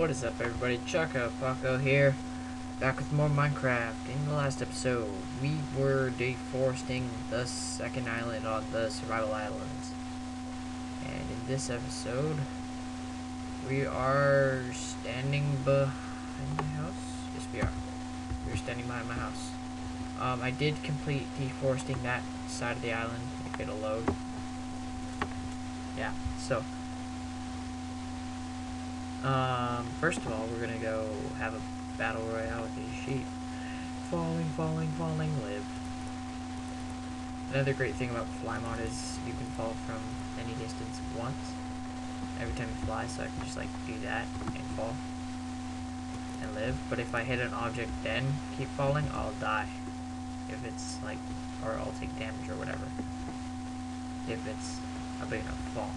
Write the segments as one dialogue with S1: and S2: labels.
S1: What is up everybody, Choco Paco here, back with more Minecraft. In the last episode, we were deforesting the second island on the survival islands. And in this episode, we are standing behind my house? Yes we are. We're standing behind my house. Um, I did complete deforesting that side of the island, if it'll load. Yeah, so um, first of all, we're gonna go have a battle royale with these sheep. Falling, falling, falling, live. Another great thing about fly mod is you can fall from any distance once. Every time you fly, so I can just like do that and fall and live. But if I hit an object then keep falling, I'll die. If it's like, or I'll take damage or whatever. If it's a big enough fall.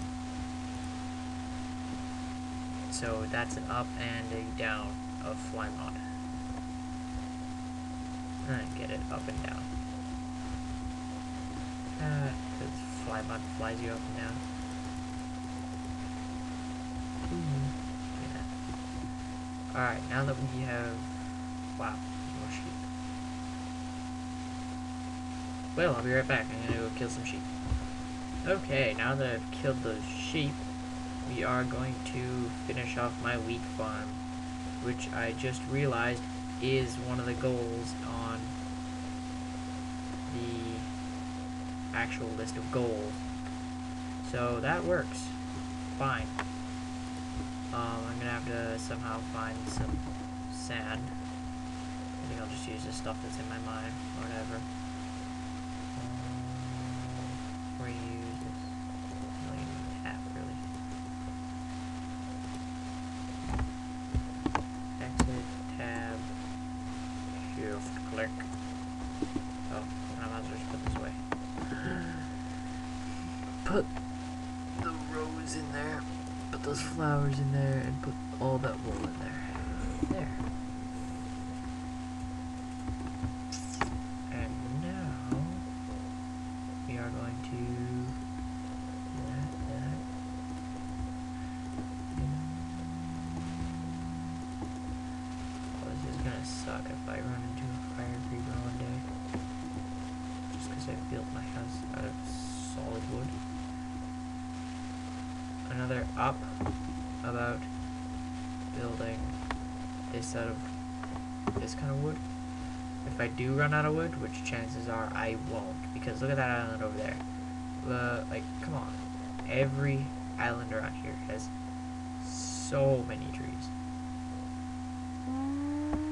S1: So that's an up and a down of fly mod. And get it up and down. Because uh, fly mod flies you up and down. Yeah. Alright, now that we have... Wow, more sheep. Well, I'll be right back. I'm gonna go kill some sheep. Okay, now that I've killed those sheep, we are going to finish off my wheat farm, which I just realized is one of the goals on the actual list of goals. So that works. Fine. Um, I'm gonna have to somehow find some sand. I think I'll just use the stuff that's in my mine, or whatever. Up about building this out of this kind of wood. If I do run out of wood, which chances are I won't, because look at that island over there. Like, come on. Every island around here has so many trees.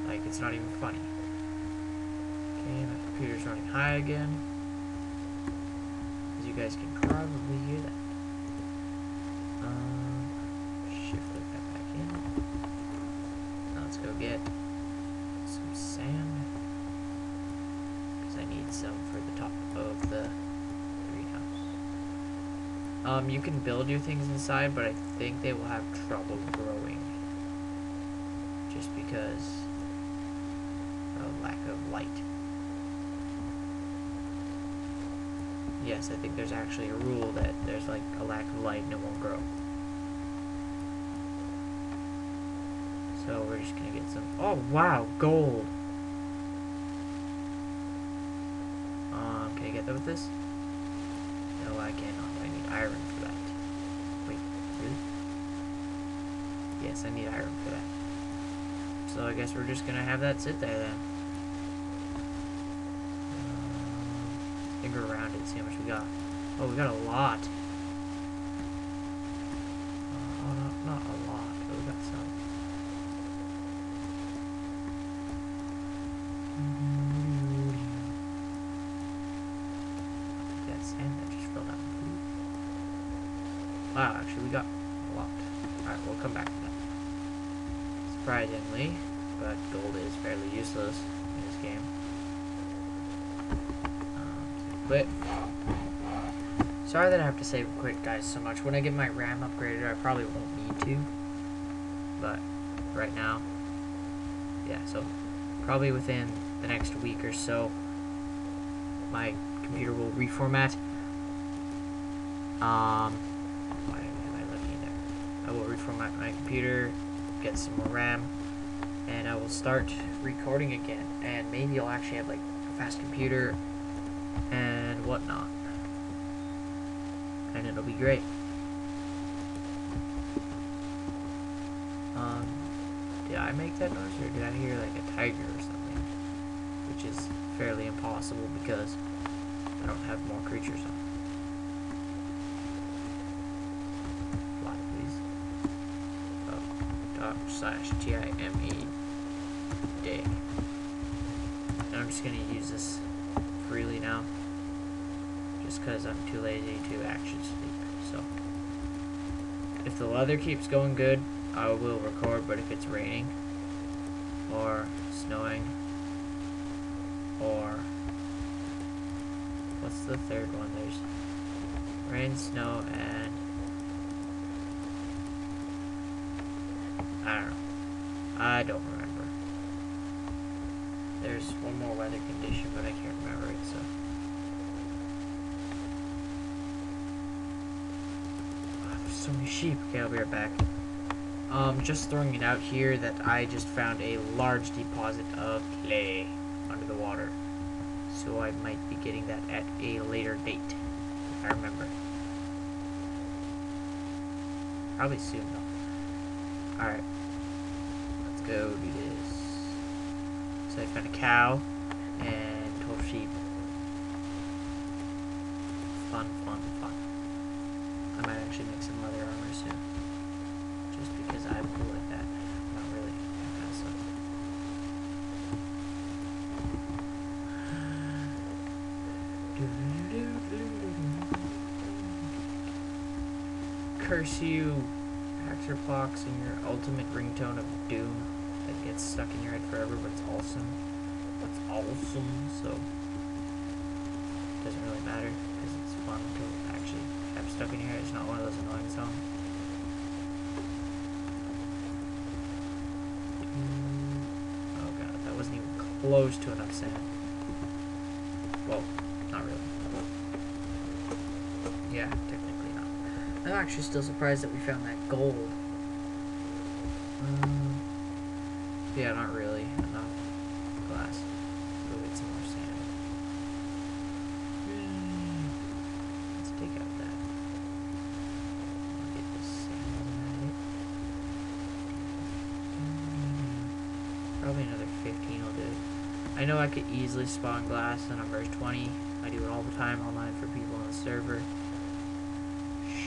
S1: Like, it's not even funny. Okay, my computer's running high again. As you guys can probably hear that. Um, you can build your things inside, but I think they will have trouble growing. Just because a lack of light. Yes, I think there's actually a rule that there's like a lack of light and it won't grow. So we're just gonna get some, oh wow, gold! Um, can I get that with this? No, I cannot. I need iron for that. Wait, really? Yes, I need iron for that. So I guess we're just gonna have that sit there then. Um, go around it, see how much we got. Oh, we got a lot. Uh, oh, not, a lot, but we got some. That sand that just fell down. Wow, actually we got a lot. Alright, we'll come back surprisingly, but gold is fairly useless in this game. Um, quit. Sorry that I have to save quick, guys, so much. When I get my RAM upgraded, I probably won't need to. But, right now, yeah, so probably within the next week or so, my computer will reformat. Um, why am I looking there? I will reformat my computer get some more RAM, and I will start recording again. And maybe I'll actually have like a fast computer and whatnot. And it'll be great. Um, did I make that noise or did I hear like a tiger or something? Which is fairly impossible because I don't have more creatures on. Fly, please. Oh, dot slash T-I-M-E day. And I'm just gonna use this freely now. Just because I'm too lazy to action sleep. So, if the weather keeps going good, I will record, but if it's raining, or snowing, or what's the third one? There's rain, snow, and I don't know. I don't remember. There's one more weather condition, but I can't remember it, so. Oh, there's so many sheep. Okay, I'll be right back. Um, just throwing it out here that I just found a large deposit of clay under the water. So I might be getting that at a later date, if I remember. Probably soon though. Alright. Let's go do this. So I found a cow and 12 sheep. Fun, fun, fun. I might actually make some leather armor soon. Just because I'm cool like that. Not really. That kind of. Curse you, Actor Plox, and your ultimate ringtone of doom that gets stuck in your head forever, but it's awesome. It's awesome, so doesn't really matter because it's fun to actually have stuck in your head. It's not one of those annoying songs. Mm, oh god, that wasn't even close to enough sand. Well, not really. Yeah, technically. I'm actually still surprised that we found that gold. Um, yeah, not really. Enough glass. Go get some more sand. Let's take out that. I'll get this sand. Probably another 15 will do. I know I could easily spawn glass on a verse 20. I do it all the time online for people on the server.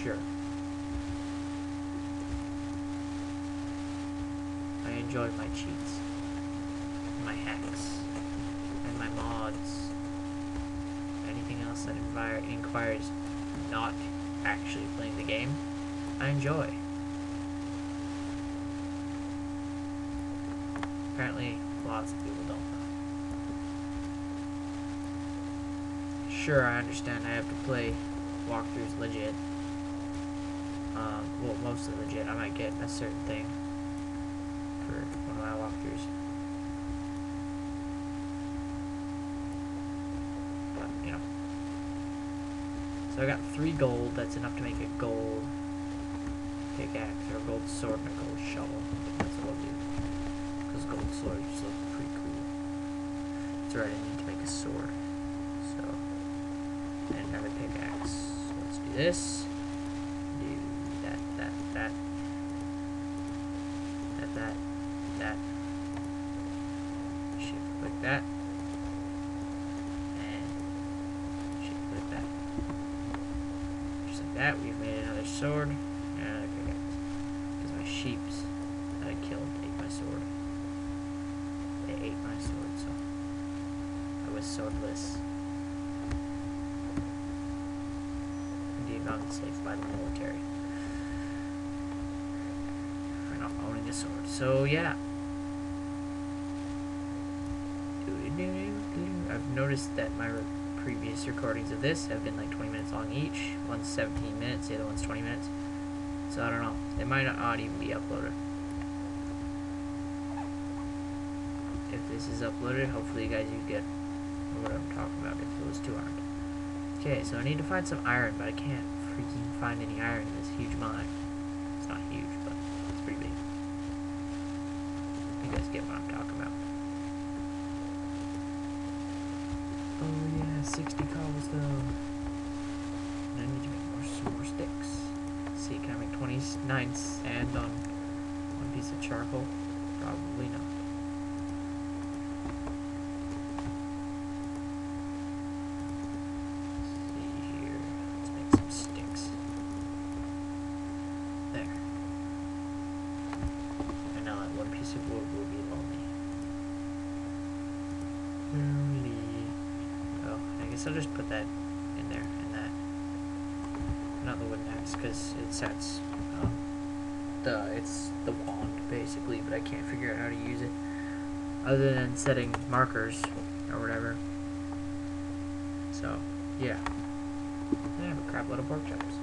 S1: Sure. I enjoy my cheats, my hacks, and my mods. Anything else that inquires not actually playing the game, I enjoy. Apparently, lots of people don't though. Sure, I understand I have to play walkthroughs legit. Um, well, mostly legit. I might get a certain thing for one of my walkthroughs. But, you know. So I got three gold. That's enough to make a gold pickaxe or a gold sword and a gold shovel. That's what I'll do. Because gold swords look pretty cool. That's right, I need to make a sword. So, and have a pickaxe. So let's do this. Do that, that, that. That, that, that. Shift click that. And shift click that. Just like that, we've made another sword and another pickaxe. Because my sheeps that I killed ate my sword. They ate my sword, so I was swordless. Enslaved by the military. For not owning a sword. So, yeah. I've noticed that my re- previous recordings of this have been like 20 minutes long each. One's 17 minutes, the other one's 20 minutes. So I don't know. It might not even be uploaded. If this is uploaded, hopefully you guys you get what I'm talking about if those two aren't. Okay, so I need to find some iron, but I can't freaking find any iron in this huge mine. It's not huge, but it's pretty big. You guys get what I'm talking about. Oh yeah, 60 cobblestone. I need to make more, some more sticks. See, can I make 29 sand on um, one piece of charcoal? Probably not. I'll just put that in there and that. Not the wooden axe, because it sets um, the it's the wand basically, but I can't figure out how to use it other than setting markers or whatever. So, yeah. I have a crap load of pork chops.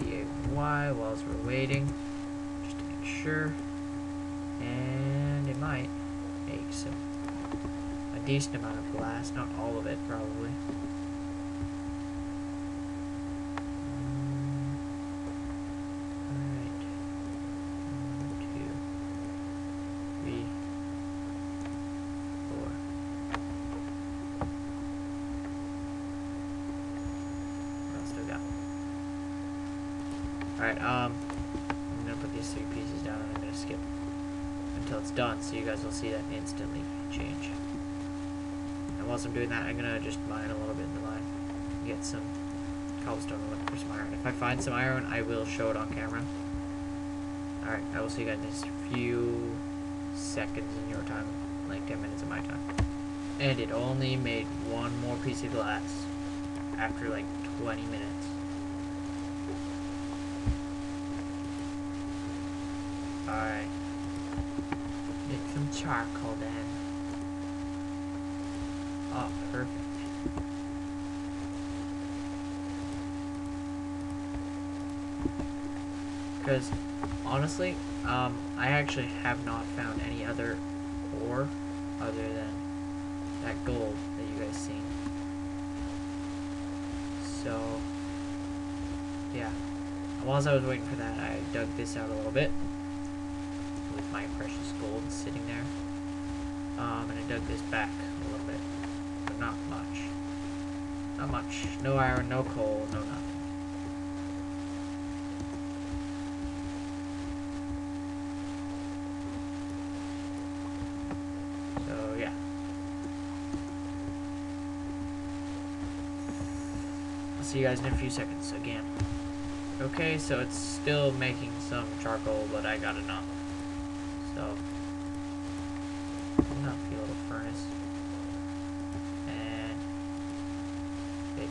S1: Okay, DAY whilst we're waiting, just to make sure. And it might make some a decent amount of glass, not all of it probably. Alright, um, I'm gonna put these three pieces down and I'm gonna skip until it's done so you guys will see that instantly change. Whilst I'm doing that, I'm gonna just mine a little bit in the mine. Get some cobblestone and look for some iron. If I find some iron, I will show it on camera. Alright, I will see you guys in just a few seconds in your time, like 10 minutes of my time. And it only made one more piece of glass after like 20 minutes. Alright. Get some charcoal then. Oh, perfect. Because, honestly, um, I actually have not found any other ore other than that gold that you guys seen. So, yeah. Whilst I was waiting for that, I dug this out a little bit with my precious gold sitting there. Um, and I dug this back a little bit, but not much. Not much. No iron, no coal, no nothing. So, yeah. I'll see you guys in a few seconds again. Okay, so it's still making some charcoal, but I got enough. So,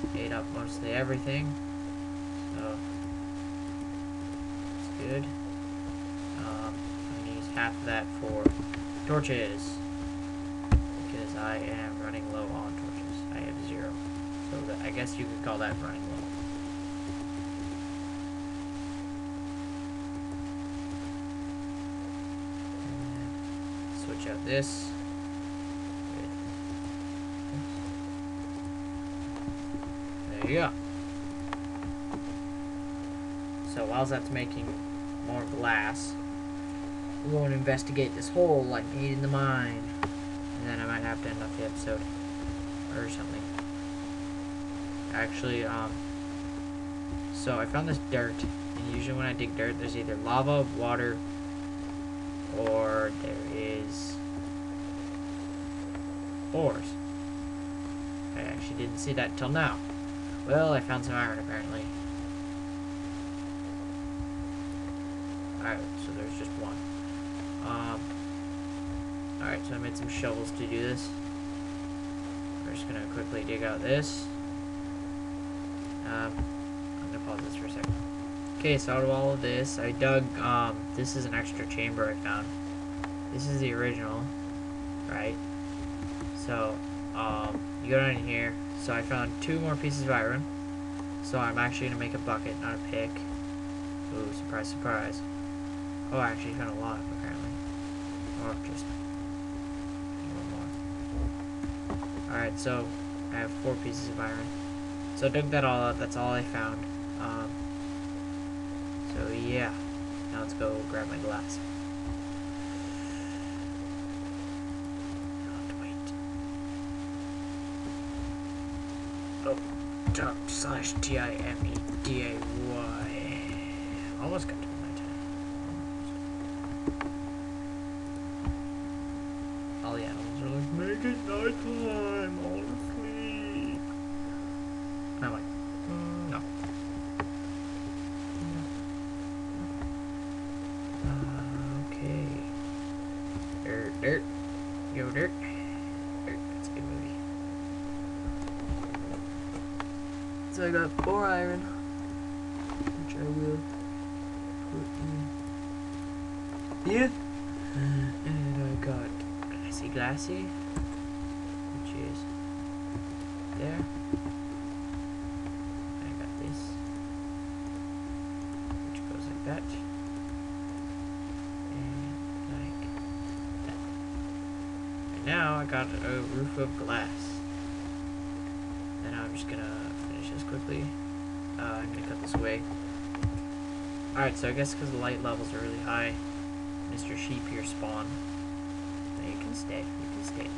S1: it ate up mostly everything. So, it's good. Um, I'm gonna use half of that for torches. Because I am running low on torches. I have zero. So that, I guess you could call that running low. Switch out this. Go. So while that's making more glass, we're going to investigate this hole like need in the mine. And then I might have to end off the episode. Or something. Actually, um... So I found this dirt. And usually when I dig dirt, there's either lava, water, or there is ores. I actually didn't see that till now. Well, I found some iron apparently. Alright, so there's just one. Um, Alright, so I made some shovels to do this. We're just gonna quickly dig out this. Um, I'm gonna pause this for a second. Okay, so out of all of this, I dug, um, this is an extra chamber I found. This is the original, right? So, um, you go down here. So I found two more pieces of iron. So I'm actually gonna make a bucket, not a pick. Ooh, surprise, surprise. Oh, I actually found a lot, apparently. Or just one more. Alright, so I have four pieces of iron. So I dug that all out. That's all I found. Um, so yeah. Now let's go grab my glass. Not wait. Oh, top slash T I M E D A Y. Almost got to nighttime. Almost. All the animals are like, make it nighttime, all asleep. And I'm like, mm, no. Uh, okay. Dirt, dirt. Yo. Dirt. That's a good movie. So I got four iron, which I will put in here. And I got glassy glassy, which is there. I got this, which goes like that. And like that. And now I got a roof of glass. And I'm just gonna quickly. Uh, I'm gonna cut this away. Alright, so I guess because the light levels are really high, Mr. Sheep here spawned. Now you can stay. You can stay in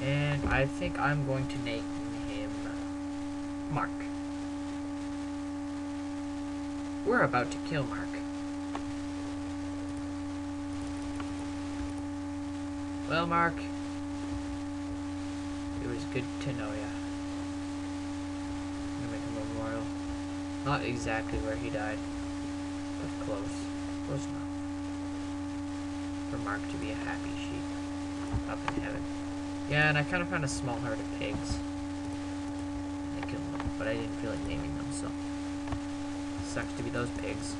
S1: there. And I think I'm going to name him Mark. We're about to kill Mark. Well, Mark, it was good to know ya. I'm gonna make a memorial. Not exactly where he died, but close. Close enough. For Mark to be a happy sheep up in heaven. Yeah, and I kind of found a small herd of pigs. I killed them, but I didn't feel like naming them, so. Sucks to be those pigs.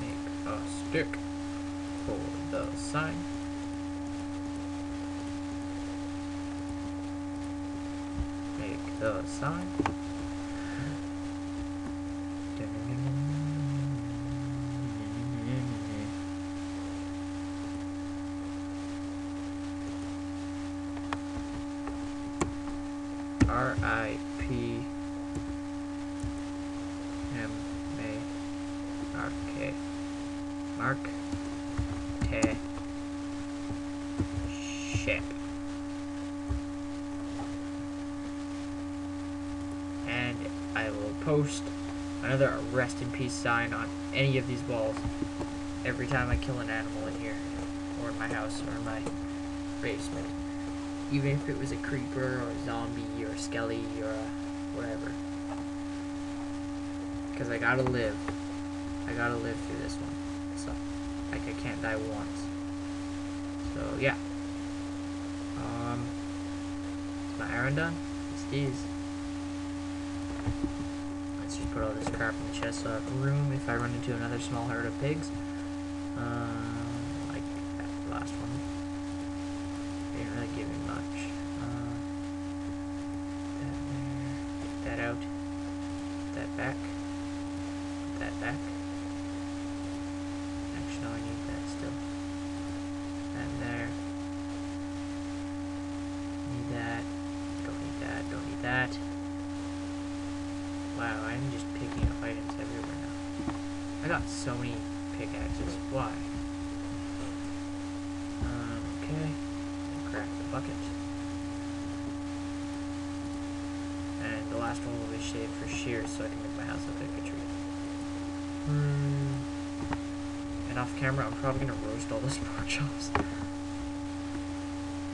S1: Make a stick for the sign. Make the sign. R I P M A R K. Mark Te Ship. And I will another rest in peace sign on any of these walls every time I kill an animal in here, or in my house, or in my basement. Even if it was a creeper, or a zombie, or a skelly, or a whatever. Because I gotta live. I gotta live through this one. So, like, I can't die once. So, yeah. Um, is my iron done? It's these. Let's just put all this crap in the chest so I have room if I run into another small herd of pigs. Uh, like that last one. They didn't really give me much. Uh, that there. Get that out. Put that back. Put that back. Actually, no, I need that still. And there. Need that. Don't need that. Don't need that. Wow, I'm just picking up items everywhere now. I got so many pickaxes. Why? Um, okay. Crack the bucket. And the last one will be shaved for shears so I can make my house look like a tree. Hmm. And off camera, I'm probably gonna roast all those pork chops.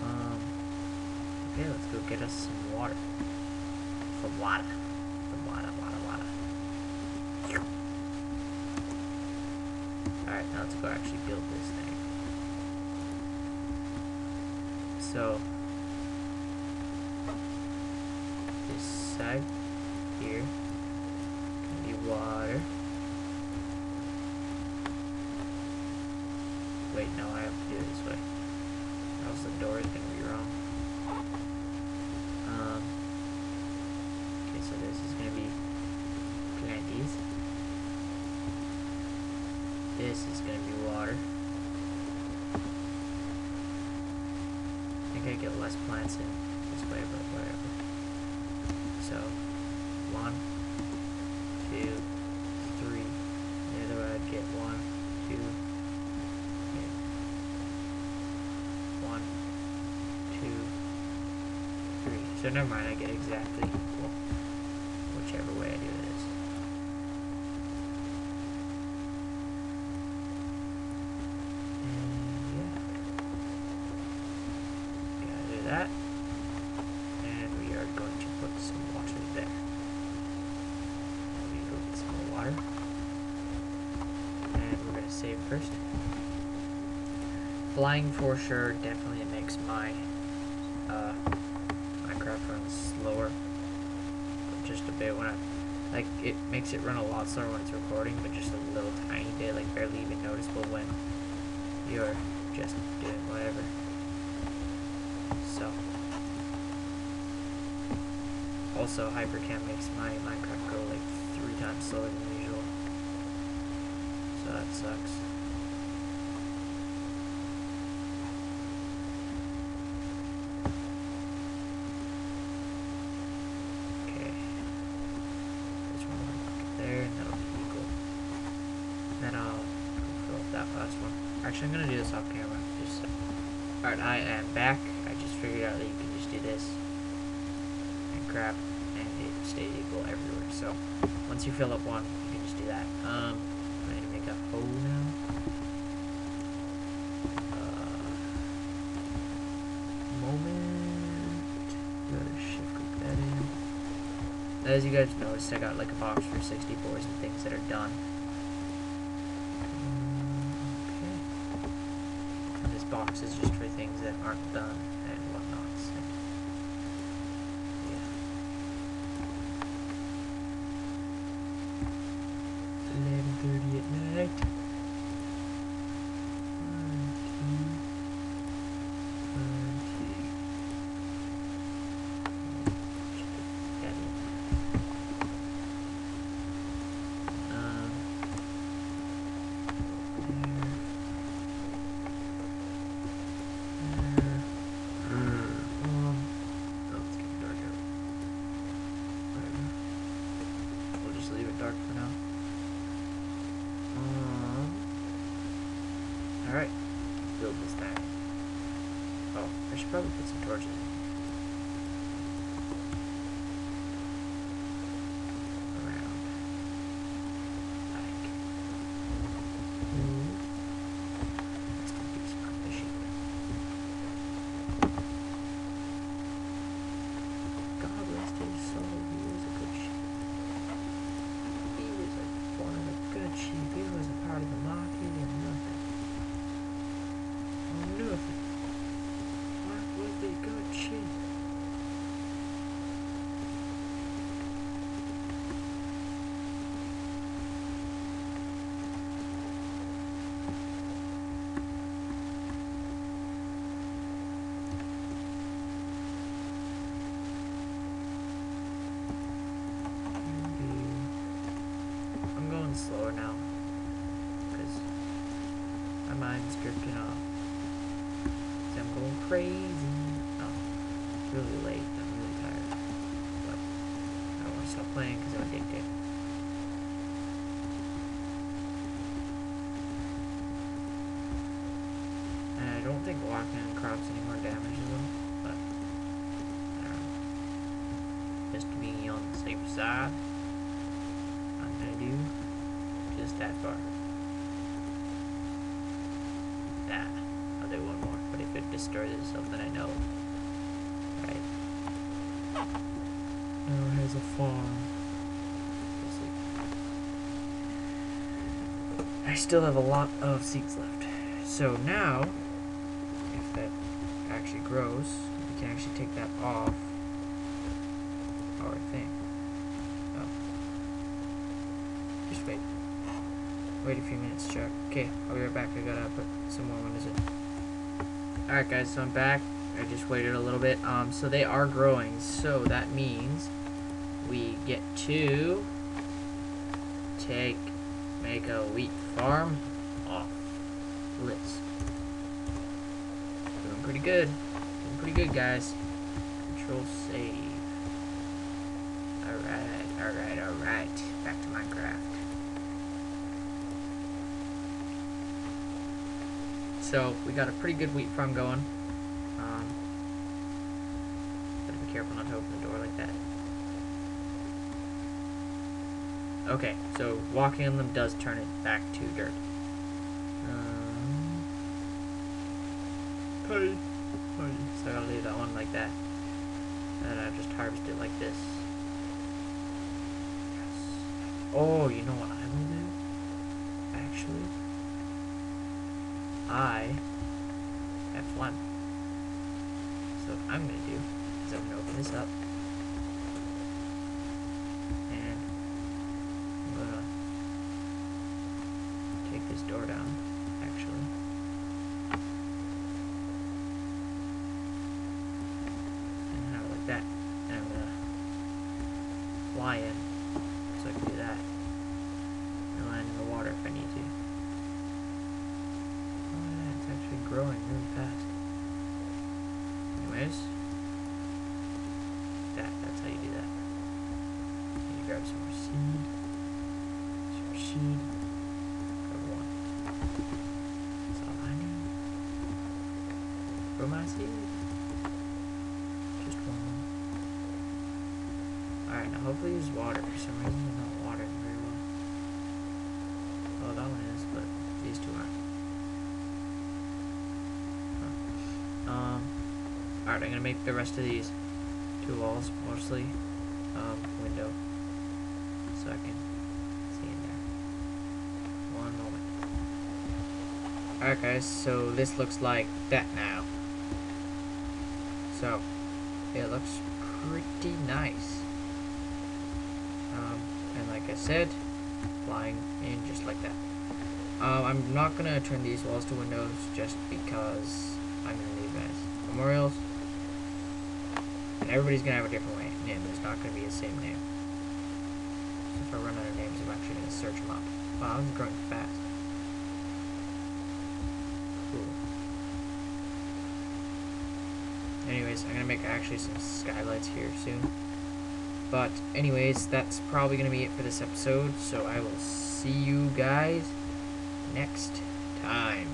S1: Um. Okay, let's go get us some water. Some water. Some water, water, water. Alright, now let's go actually build this thing. So, this side here can be water. Wait, no, I have to do it this way. Or else the door is gonna be wrong. Um, okay, so this is gonna be planties. This is gonna be water. I think I get less plants in this way, but whatever. So, one, two, three. The other way I'd get one, two, one, two, three. So never mind, I get exactly well, whichever way I do this. Flying for sure definitely makes my uh, Minecraft run slower. Just a bit when I like it makes it run a lot slower when it's recording, but just a little tiny bit, like barely even noticeable when you're just doing whatever. So also Hypercam makes my Minecraft go like three times slower than usual. So that sucks. Okay. There's one more bucket there, and that'll be equal. Then I'll fill up that last one. Actually, I'm gonna do this off camera. Just alright, I am back. I just figured out that you can just do this and grab, and it stays equal everywhere. So once you fill up one, you can just do that. Um, I'm gonna make a hole now. Uh, moment. Gotta shift that in. As you guys noticed, I got like a box for 60 boards and things that are done. Alright, build this thing. Oh, I should probably put some torches in. Drifting off. 'Cause I'm going crazy. Oh, it's really late. I'm really tired. But I don't want to stop playing because I'm addicted. And I don't think walking on crops anymore damages them, but I don't know. Just to be on the safe side. I'm gonna do just that far. That. I'll do one more, but if it destroys itself, then I know. Right? Now it has a farm. I still have a lot of seeds left. So now, if that actually grows, we can actually take that off our thing. Oh. Just wait. Wait a few minutes, Chuck. Okay, I'll be right back. I gotta put some more windows in. Alright guys, so I'm back. I just waited a little bit. Um, so they are growing. So that means we get to take, make a wheat farm off list. Doing pretty good. Doing pretty good, guys. Control save. So we got a pretty good wheat farm going. Um, gotta be careful not to open the door like that. Okay, so walking on them does turn it back to dirt. Um, hey, hey. So I gotta leave that one like that. And I just harvest it like this. Yes. Oh, you know what I will do? Actually. I have phlegm. So what I'm gonna do is I'm gonna open this up. And I'm gonna take this door down, actually. And have it like that. And I'm gonna fly in so I can do that. And land in the water if I need to. Oh yeah, it's actually growing really fast. Anyways. That, that's how you do that. Some seed. Some more seed. Grab one. That's all I need. For my seed. Just one. Alright, now hopefully use water. For some reason they're not watering very well. Oh, that one is, but these two aren't. Um, alright, I'm gonna make the rest of these two walls, mostly, um, window, in there. One moment. Alright guys, so this looks like that now. So, it looks pretty nice. Um, and like I said, flying in just like that. Um, I'm not gonna turn these walls to windows just because I'm gonna leave as memorials. And everybody's gonna have a different way, name. There's not gonna be the same name. If I run out of names, I'm actually gonna search them up. Wow, I'm growing fast. Cool. Anyways, I'm gonna make actually some skylights here soon. But anyways, that's probably gonna be it for this episode. So I will see you guys next time.